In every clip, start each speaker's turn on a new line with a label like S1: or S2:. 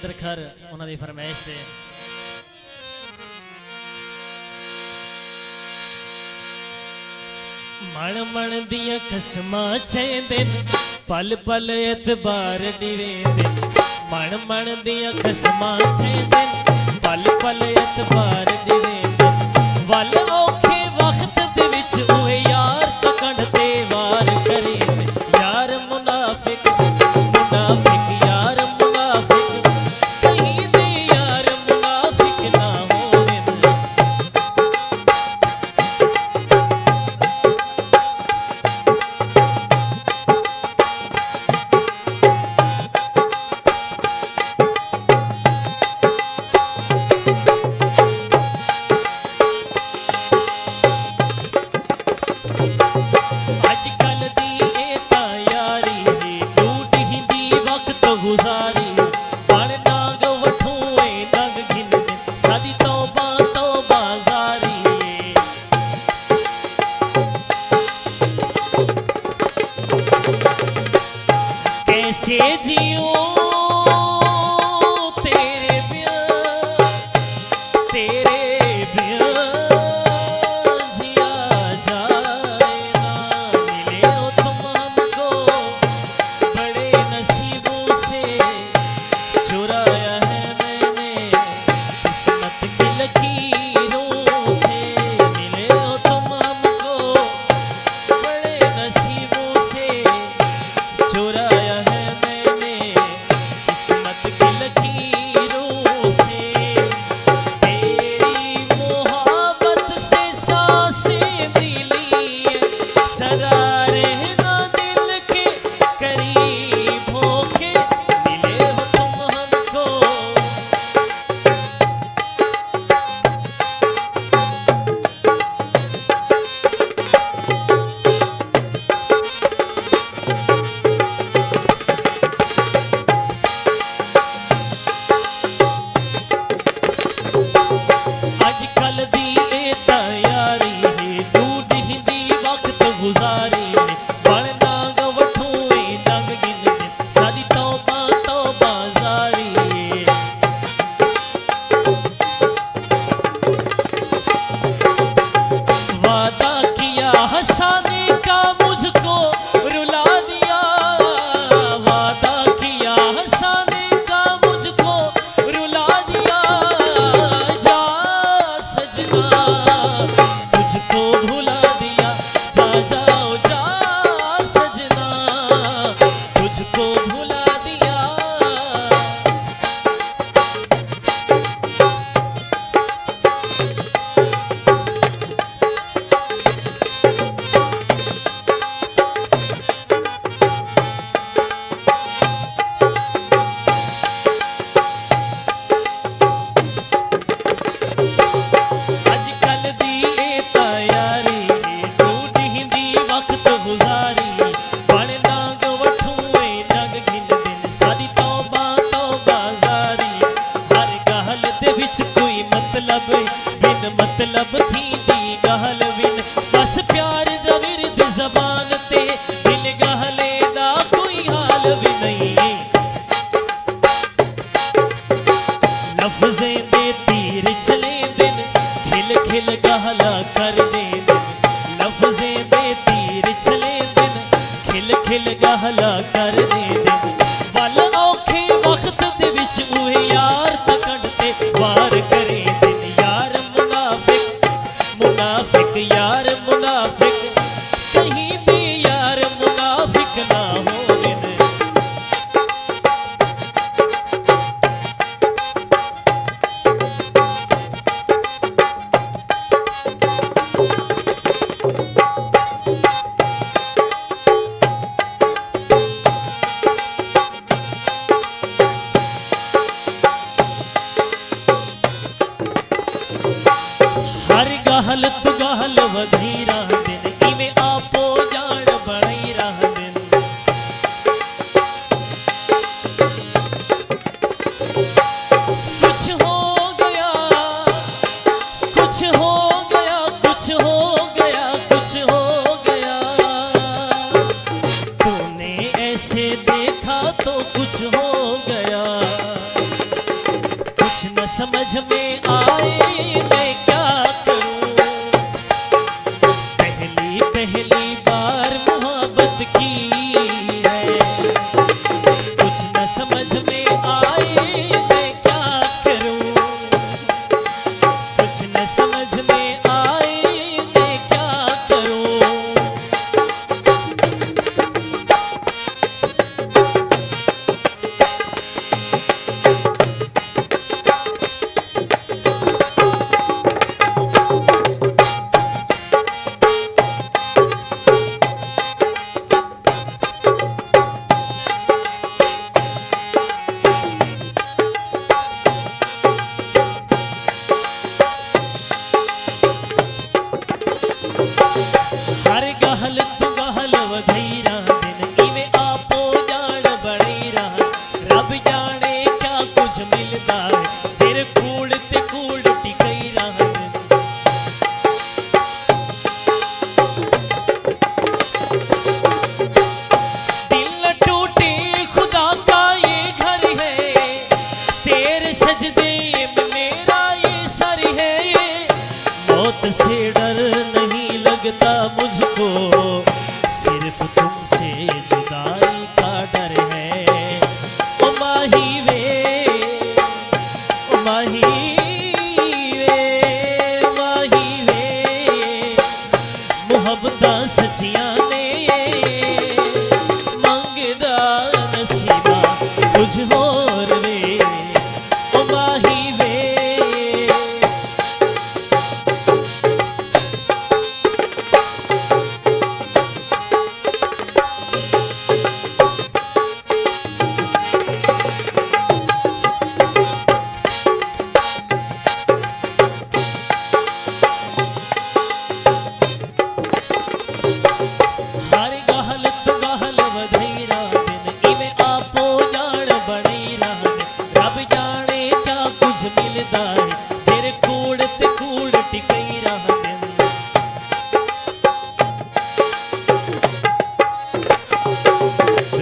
S1: ਹੈਦਰ ਖਰ, ਉਹਨਾਂ ਦੀ ਫਰਮਾਇਸ਼ ਤੇ। ਮਣ ਮਣ ਦੀਆਂ ਕਸਮਾਂ ਚੈਂਦੇ ਪਲ ਪਲ ਇਤਬਾਰ ਨਿਵੇਂਦੇ ਮਣ ਮਣ ਦੀਆਂ ਕਸਮਾਂ ਚੈਂਦੇ ਪਲ ਪਲ ਇਤਬਾਰ ਨਿਵੇਂਦੇ ਵੱਲ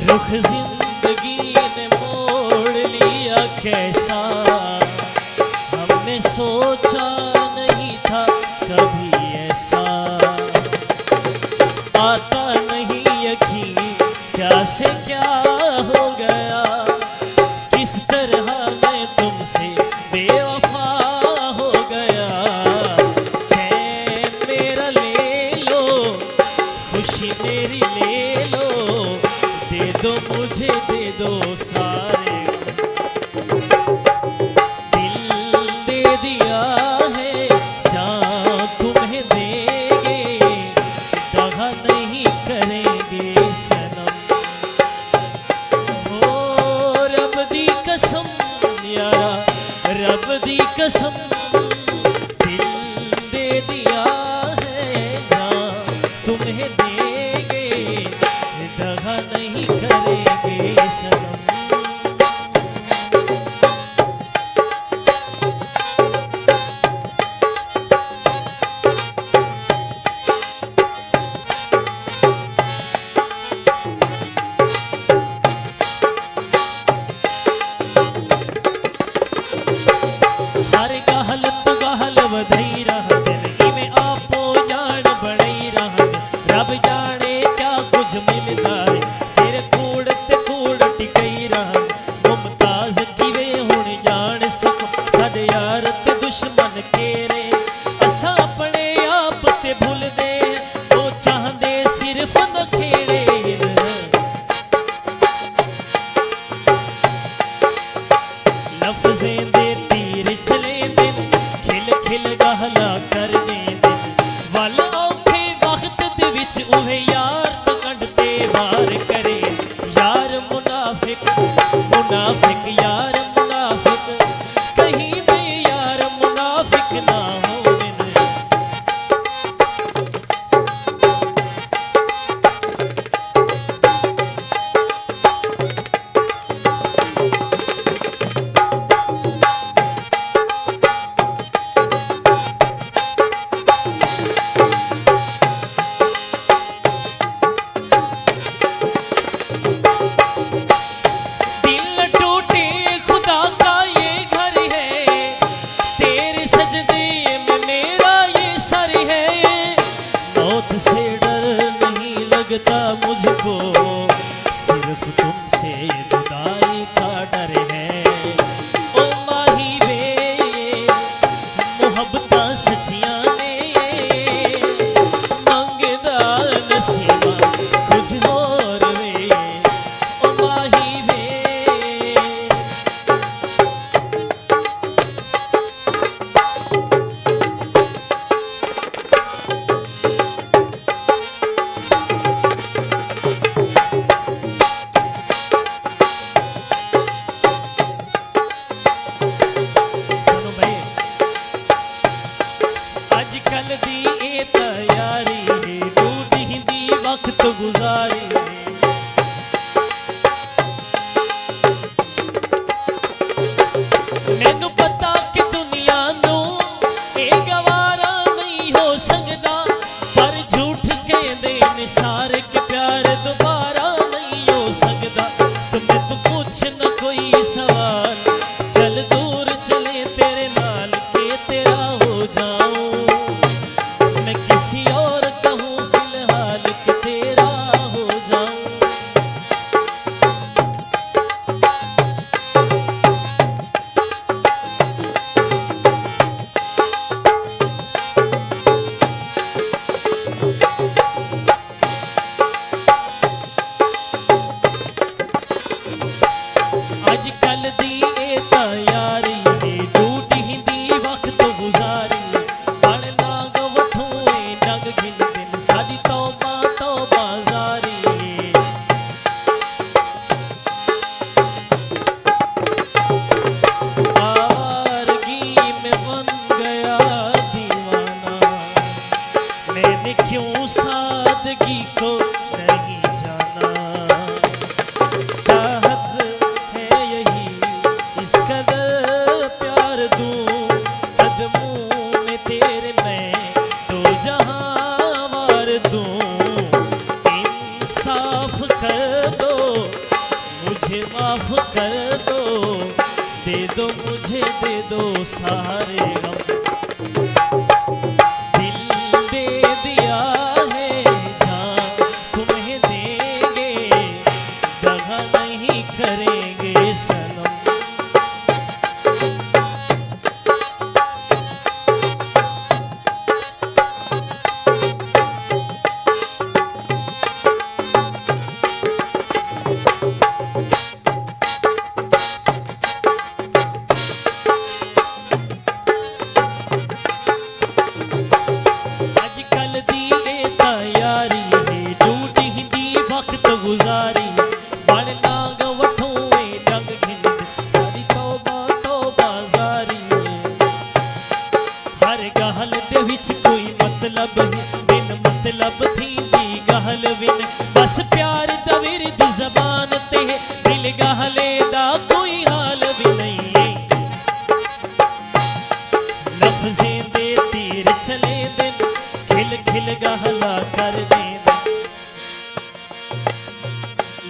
S1: रुख ज़िंदगी ने मोड़ लिया कैसा? हमने सोचा नहीं था कभी ऐसा। आता नहीं यकीन, क्या से क्या हो गया? किस तरह मैं तुमसे बेवफा हो गया? चैन मेरा ले लो, खुशी मेरी ले दो, मुझे दे दो सारे। दिल दे दिया है, जान तुम्हें देंगे। नहीं करेंगे रब दी कसम रब दी कसम तुम्हें लेंदे तीर छलेंदे खिल खिल गहल सिर्फ़ तुमसे जुदाई सार के दो मुझे दे दो सारे गम। ਜ਼ਬਾਨ ਤੇ ਦਿਲ ਗਹਲੇ ਦਾ ਕੋਈ ਹਾਲ ਵੀ ਨਹੀਂ ਲਫ਼ਜ਼ੇ ਦੇ ਤੀਰ ਚਲੇ ਦੇ ਖਿਲ ਖਿਲ ਗਹਲਾ ਕਰਦੇ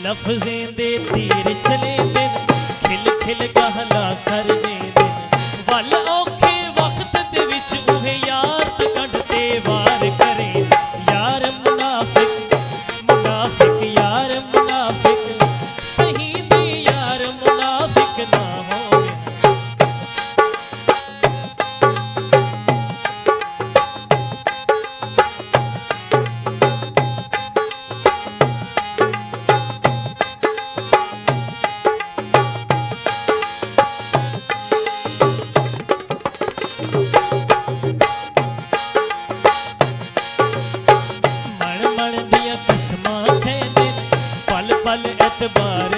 S1: ਲਫ਼ਜ਼ੇ ਦੇ ਤੀਰ ਚਲੇ ਦੇ खिल खिल कहला कर अल एतबार